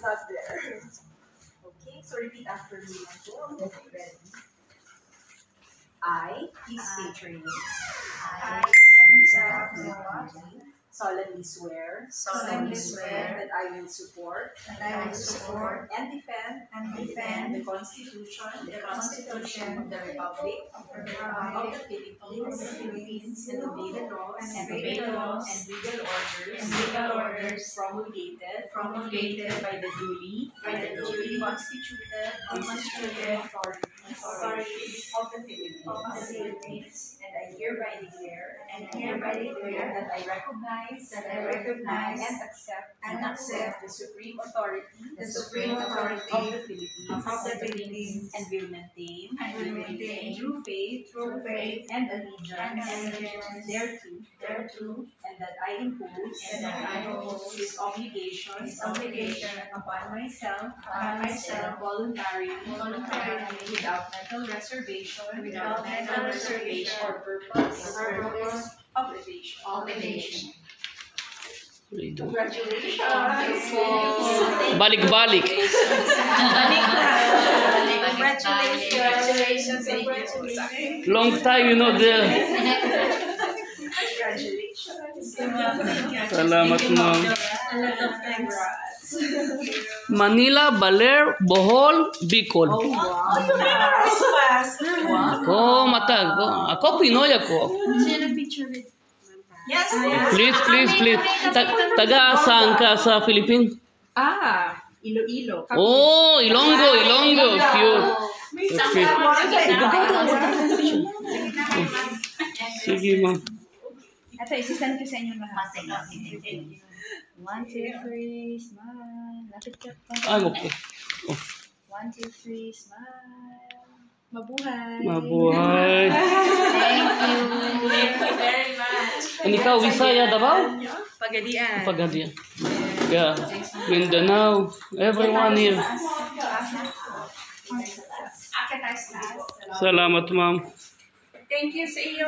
stop there. Okay, so repeat after me. Okay, ready? I, please. I, solemnly swear solemnly swear that I will support that I will support and defend and defend the Constitution the Constitution of the Republic of the of Republic the of Philippines the Philippines and obey the laws and obey the laws and legal orders and legal orders promulgated promulgated by the duly by the duly constituted constituted authorities authorities of the Philippines. of the Philippines And I hereby declare and hereby declare that I recognize that I recognize and accept and accept the supreme authority the supreme authority of the Philippines. Of the Philippines. And will maintain and will maintain true faith true faith and allegiance. thereto thereto and that I impose and that I impose this obligation this obligation upon myself upon myself voluntarily voluntarily without mental reservation without mental reservation. or purpose purpose of evasion. of evasion. Congratulations! Balik-balik. Congratulations! Congratulations! Long time, you know, the... Congratulations! Salamat, ma'am. A lot of thanks. Manila, Baler, Bohol, Bicol. wow! You memorize fast. Ako, matag. Ako, Pinoy ako. Yes, Please, please, please. Ta- taga saan ka sa Philippines? Ah, Iloilo. Oh, Ilonggo, Ilonggo. Cute. Okay. Sige, ma'am. Ito, isisend ko sa inyo lahat. One, two, three, smile. Lapit ka pa. Ah, okay. Oh, One, two, three, smile. Mabuhay. mabuhay. Thank you. Thank you very much. And ikaw, Visaya, Davao? Pagadian. Pagadia. Yeah. Mindanao. Everyone here. Salamat, ma'am. Thank you sa iyo.